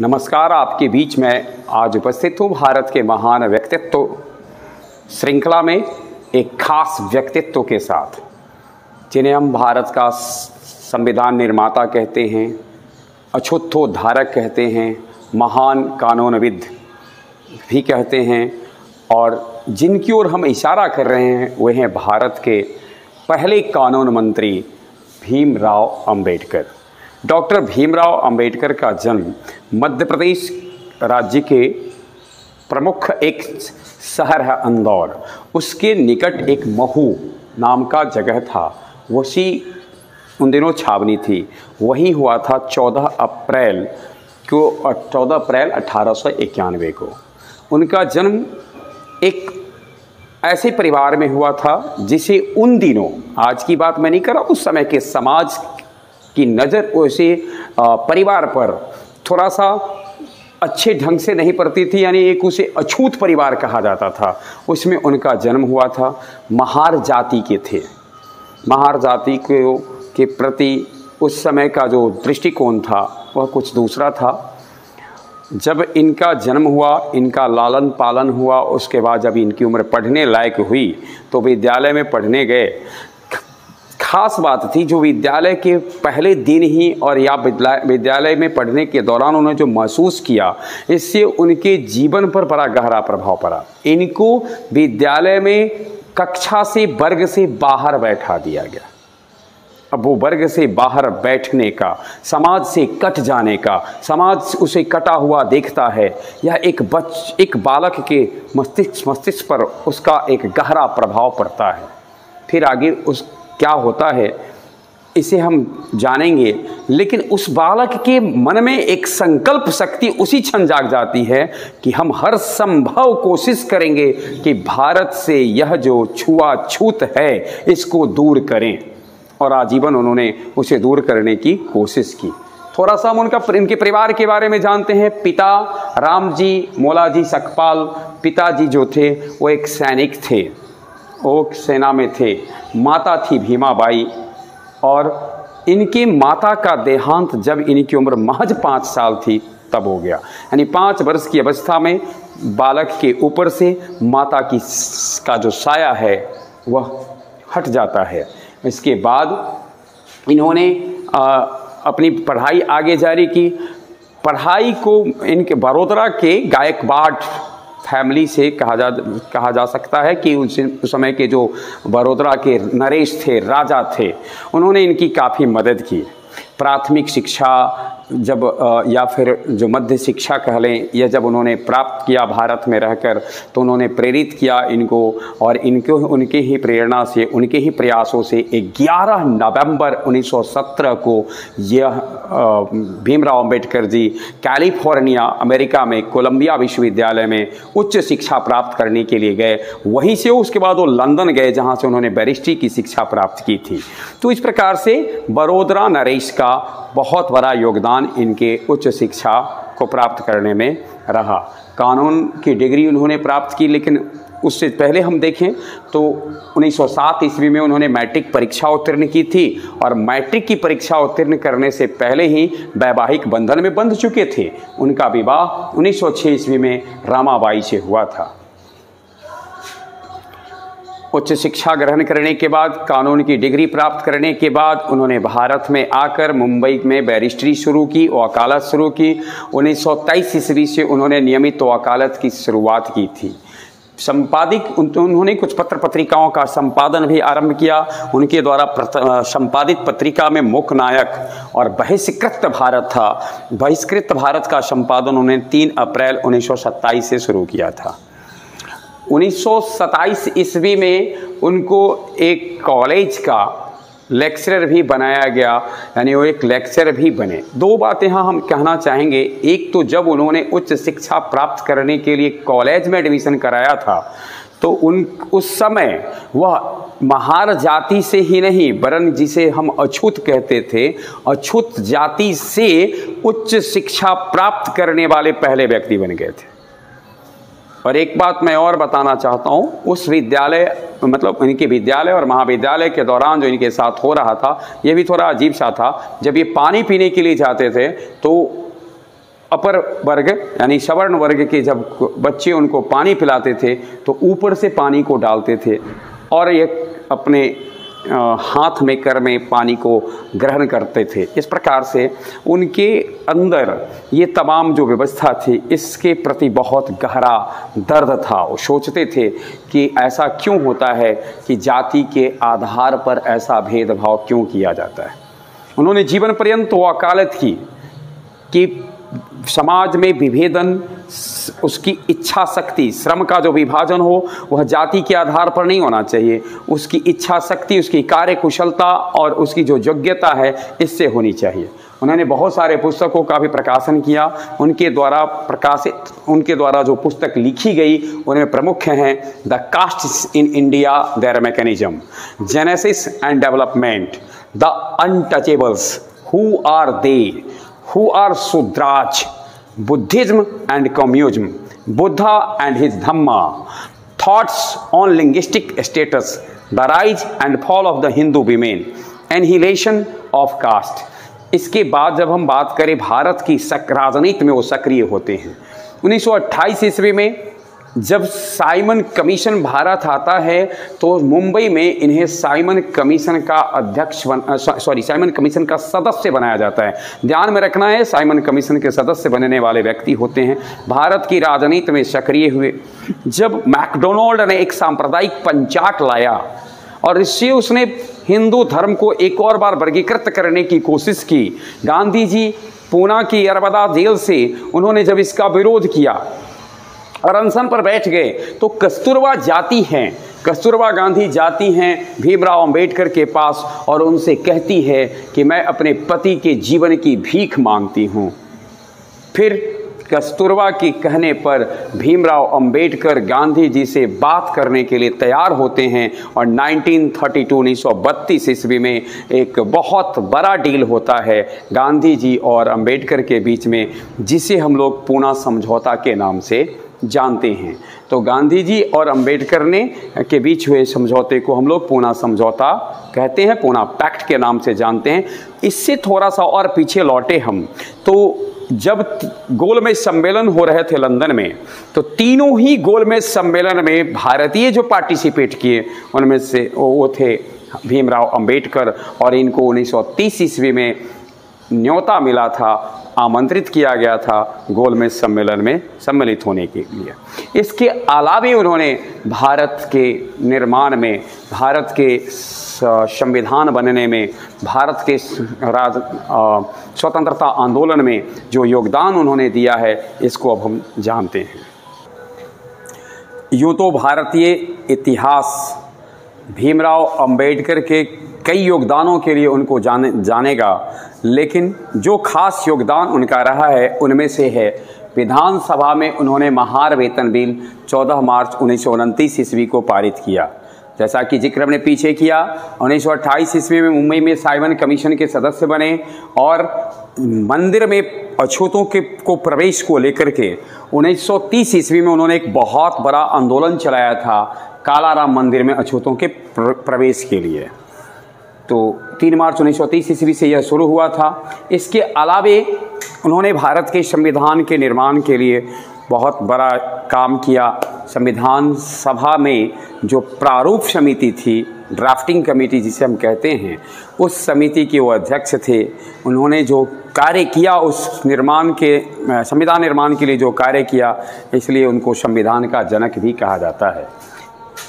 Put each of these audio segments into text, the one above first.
नमस्कार, आपके बीच में आज उपस्थित हूँ भारत के महान व्यक्तित्व श्रृंखला में एक खास व्यक्तित्व के साथ, जिन्हें हम भारत का संविधान निर्माता कहते हैं अछूतो धारक कहते हैं, महान कानूनविद भी कहते हैं, और जिनकी ओर हम इशारा कर रहे हैं, वे हैं भारत के पहले कानून मंत्री भीमराव अंबेडकर। डॉक्टर भीमराव अंबेडकर का जन्म मध्य प्रदेश राज्य के प्रमुख एक शहर है इंदौर उसके निकट एक महू नाम का जगह था। वही उन दिनों छावनी थी। वहीं हुआ था 14 अप्रैल को 14 अप्रैल अठारह सौ इक्यानवे को। उनका जन्म एक ऐसे परिवार में हुआ था जिसे उन दिनों, आज की बात मैं नहीं कर रहा, उस समय के समाज की नज़र उसे परिवार पर थोड़ा सा अच्छे ढंग से नहीं पड़ती थी, यानी एक उसे अछूत परिवार कहा जाता था। उसमें उनका जन्म हुआ था, महार जाति के थे। महार जाति को, के प्रति उस समय का जो दृष्टिकोण था, वह कुछ दूसरा था। जब इनका जन्म हुआ, इनका लालन पालन हुआ, उसके बाद जब इनकी उम्र पढ़ने लायक हुई तो विद्यालय में पढ़ने गए खास बात थी, जो विद्यालय के पहले दिन ही और या विद्यालय में पढ़ने के दौरान उन्होंने जो महसूस किया, इससे उनके जीवन पर बड़ा गहरा प्रभाव पड़ा। इनको विद्यालय में कक्षा से वर्ग से बाहर बैठा दिया गया। अब वो वर्ग से बाहर बैठने का, समाज से कट जाने का, समाज उसे कटा हुआ देखता है। यह एक बच, एक बालक के मस्तिष्क मस्तिष्क पर उसका एक गहरा प्रभाव पड़ता है। फिर आगे उस क्या होता है, इसे हम जानेंगे। लेकिन उस बालक के मन में एक संकल्प शक्ति उसी क्षण जाग जाती है कि हम हर संभव कोशिश करेंगे कि भारत से यह जो छुआछूत है, इसको दूर करें। और आजीवन उन्होंने उसे दूर करने की कोशिश की। थोड़ा सा हम उनका इनके परिवार के बारे में जानते हैं। पिता राम जी मोला जी सकपाल, पिताजी जो थे, वो एक सैनिक थे। वो सेना में थे। माता थी भीमाबाई और इनकी माता का देहांत जब इनकी उम्र महज पाँच साल थी तब हो गया। यानी पाँच वर्ष की अवस्था में बालक के ऊपर से माता की का जो साया है वह हट जाता है। इसके बाद इन्होंने आ, अपनी पढ़ाई आगे जारी की। पढ़ाई को इनके बड़ोदरा के गायकवाड़ फैमिली से कहा जा कहा जा सकता है कि उस समय के जो बड़ोदरा के नरेश थे, राजा थे, उन्होंने इनकी काफ़ी मदद की। प्राथमिक शिक्षा जब या फिर जो मध्य शिक्षा कह लें यह जब उन्होंने प्राप्त किया भारत में रहकर तो उन्होंने प्रेरित किया इनको, और इनको, उनके ही प्रेरणा से, उनके ही प्रयासों से 11 नवंबर 1917 को यह भीमराव अंबेडकर जी कैलिफ़ोर्निया, अमेरिका में, कोलंबिया विश्वविद्यालय में उच्च शिक्षा प्राप्त करने के लिए गए। वहीं से उसके बाद वो लंदन गए, जहाँ से उन्होंने बैरिस्ट्री की शिक्षा प्राप्त की थी। तो इस प्रकार से बड़ोदरा नरेश का बहुत बड़ा योगदान इनके उच्च शिक्षा को प्राप्त करने में रहा। कानून की डिग्री उन्होंने प्राप्त की, लेकिन उससे पहले हम देखें तो 1907 ईस्वी में उन्होंने मैट्रिक परीक्षा उत्तीर्ण की थी और मैट्रिक की परीक्षा उत्तीर्ण करने से पहले ही वैवाहिक बंधन में बंध चुके थे। उनका विवाह 1906 ईस्वी में रामाबाई से हुआ था। उच्च शिक्षा ग्रहण करने के बाद, कानून की डिग्री प्राप्त करने के बाद उन्होंने भारत में आकर मुंबई में बैरिस्ट्री शुरू की, वकालत शुरू की। 1923 ईस्वी से उन्होंने नियमित वकालत की शुरुआत की थी। संपादिक उन्होंने कुछ पत्र पत्रिकाओं का संपादन भी आरंभ किया। उनके द्वारा संपादित पत्रिका में मुख्य नायक और बहिष्कृत भारत था। बहिष्कृत भारत का संपादन उन्होंने 3 अप्रैल 1927 से शुरू किया था। 1927 ईस्वी में उनको एक कॉलेज का लेक्चरर भी बनाया गया, यानी वो एक लेक्चरर भी बने। दो बातें यहाँ हम कहना चाहेंगे। एक तो जब उन्होंने उच्च शिक्षा प्राप्त करने के लिए कॉलेज में एडमिशन कराया था तो उन, उस समय वह महार जाति से ही नहीं, वरन जिसे हम अछूत कहते थे, अछूत जाति से उच्च शिक्षा प्राप्त करने वाले पहले व्यक्ति बन गए थे। और एक बात मैं और बताना चाहता हूँ, उस विद्यालय मतलब इनके विद्यालय और महाविद्यालय के दौरान जो इनके साथ हो रहा था, ये भी थोड़ा अजीब सा था। जब ये पानी पीने के लिए जाते थे तो अपर वर्ग, यानी सवर्ण वर्ग के जब बच्चे उनको पानी पिलाते थे तो ऊपर से पानी को डालते थे और ये अपने हाथ में कर में पानी को ग्रहण करते थे। इस प्रकार से उनके अंदर ये तमाम जो व्यवस्था थी, इसके प्रति बहुत गहरा दर्द था। वो सोचते थे कि ऐसा क्यों होता है कि जाति के आधार पर ऐसा भेदभाव क्यों किया जाता है? उन्होंने जीवन पर्यंत वकालत की कि समाज में विभेदन उसकी इच्छा शक्ति श्रम का जो विभाजन हो वह जाति के आधार पर नहीं होना चाहिए। उसकी इच्छा शक्ति उसकी कार्य कुशलता और उसकी जो योग्यता है इससे होनी चाहिए। उन्होंने बहुत सारे पुस्तकों का भी प्रकाशन किया। उनके द्वारा प्रकाशित उनके द्वारा जो पुस्तक लिखी गई उनमें प्रमुख हैं the caste in India their mechanism genesis and development the untouchables who are they who are Sudraj, Buddhism and communism Buddha and his Dhamma thoughts on linguistic states the rise and fall of the Hindu women annihilation of caste इसके बाद जब हम बात करें भारत की राजनीति में वो सक्रिय होते हैं। 1928 सौ ईस्वी में जब साइमन कमीशन भारत आता है तो मुंबई में इन्हें साइमन कमीशन का अध्यक्ष सॉरी, साइमन कमीशन का सदस्य बनाया जाता है। ध्यान में रखना है, साइमन कमीशन के सदस्य बनने वाले व्यक्ति होते हैं। भारत की राजनीति में सक्रिय हुए। जब मैकडोनाल्ड ने एक सांप्रदायिक पंचाट लाया, और इससे उसने हिंदू धर्म को एक और बार वर्गीकृत करने की कोशिश की, गांधी जी पूना की अरबदा जेल से उन्होंने जब इसका विरोध किया और अनशन पर बैठ गए। तो कस्तूरबा जाती हैं। कस्तूरबा गांधी जाती हैं भीमराव अंबेडकर के पास और उनसे कहती है कि मैं अपने पति के जीवन की भीख मांगती हूँ। फिर कस्तूरबा के कहने पर भीमराव अंबेडकर गांधी जी से बात करने के लिए तैयार होते हैं और 1932 1932 ईस्वी में एक बहुत बड़ा डील होता है गांधी जी और अंबेडकर के बीच में, जिसे हम लोग पूना समझौता के नाम से जानते हैं। तो गांधी जी और अंबेडकर ने के बीच हुए समझौते को हम लोग पूना समझौता कहते हैं पूना पैक्ट के नाम से जानते हैं। इससे थोड़ा सा और पीछे लौटे हम। तो जब गोलमेज सम्मेलन हो रहे थे लंदन में तो तीनों ही गोलमेज सम्मेलन में भारतीय जो पार्टिसिपेट किए, उनमें से वो थे भीमराव अंबेडकर और इनको 1930 ईस्वी में न्योता मिला था, आमंत्रित किया गया था गोलमेज सम्मेलन में सम्मिलित होने के लिए। इसके अलावे उन्होंने भारत के निर्माण में, भारत के संविधान बनने में, भारत के राज स्वतंत्रता आंदोलन में जो योगदान उन्होंने दिया है, इसको अब हम जानते हैं। यूँ तो भारतीय इतिहास, भीमराव अंबेडकर के कई योगदानों के लिए उनको जाने, जानेगा। लेकिन जो खास योगदान उनका रहा है, उनमें से है। विधानसभा में उन्होंने महार वेतन बिल 14 मार्च उन्नीस सौ उनतीस ईस्वी को पारित किया। जैसा कि ज़िक्र हमने पीछे किया, उन्नीस सौ अट्ठाईस ईस्वी में मुंबई में साइमन कमीशन के सदस्य बने और मंदिर में अछूतों के, को प्रवेश को लेकर के 1930 ईस्वी में उन्होंने एक बहुत बड़ा आंदोलन चलाया था, कालाराम मंदिर में अछूतों के प्रवेश के लिए। तो तीन मार्च उन्नीस सौ तीस ईस्वी से यह शुरू हुआ था। इसके अलावे उन्होंने भारत के संविधान के निर्माण के लिए बहुत बड़ा काम किया। संविधान सभा में जो प्रारूप समिति थी, ड्राफ्टिंग कमेटी जिसे हम कहते हैं, उस समिति के वो अध्यक्ष थे। उन्होंने जो कार्य किया, उस निर्माण के, संविधान निर्माण के लिए जो कार्य किया, इसलिए उनको संविधान का जनक भी कहा जाता है।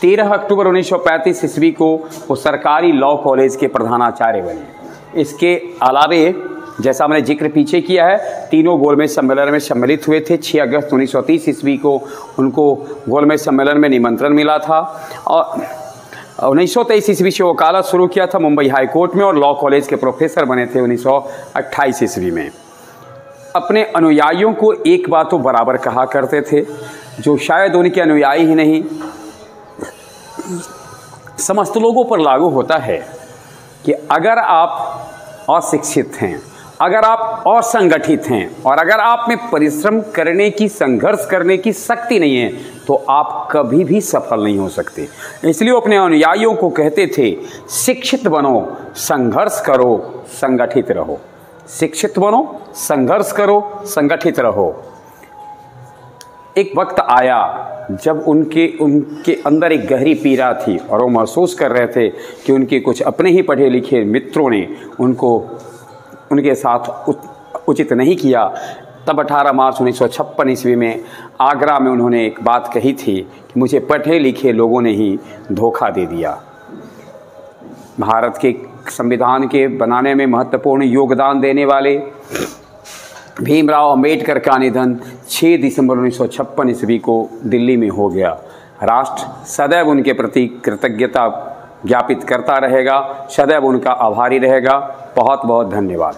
तेरह अक्टूबर 1935 ईस्वी को वो सरकारी लॉ कॉलेज के प्रधानाचार्य बने। इसके अलावे, जैसा मैंने ज़िक्र पीछे किया है, तीनों गोलमेज सम्मेलन में सम्मिलित हुए थे। 6 अगस्त 1930 ईस्वी को उनको गोलमेज सम्मेलन में निमंत्रण मिला था। और उन्नीस सौ तेईस ईस्वी से वकालत शुरू किया था मुंबई हाई कोर्ट में और लॉ कॉलेज के प्रोफेसर बने थे उन्नीस सौ अट्ठाईस ईस्वी में। अपने अनुयायियों को एक बात तो बराबर कहा करते थे, जो शायद उनके अनुयायी ही नहीं समस्त लोगों पर लागू होता है कि अगर आप अशिक्षित हैं, अगर आप असंगठित हैं, और अगर आप में परिश्रम करने की, संघर्ष करने की शक्ति नहीं है तो आप कभी भी सफल नहीं हो सकते। इसलिए अपने अनुयायियों को कहते थे, शिक्षित बनो, संघर्ष करो, संगठित रहो। शिक्षित बनो, संघर्ष करो, संगठित रहो। एक वक्त आया जब उनके उनके अंदर एक गहरी पीड़ा थी और वो महसूस कर रहे थे कि उनके कुछ अपने ही पढ़े लिखे मित्रों ने उनको, उनके साथ उचित नहीं किया, तब 18 मार्च उन्नीस सौ छप्पन ईस्वी में आगरा में उन्होंने एक बात कही थी कि मुझे पढ़े लिखे लोगों ने ही धोखा दे दिया। भारत के संविधान के बनाने में महत्वपूर्ण योगदान देने वाले भीमराव अंबेडकर का निधन 6 दिसंबर उन्नीस सौ छप्पन ईस्वी को दिल्ली में हो गया। राष्ट्र सदैव उनके प्रति कृतज्ञता ज्ञापित करता रहेगा, सदैव उनका आभारी रहेगा। बहुत बहुत धन्यवाद।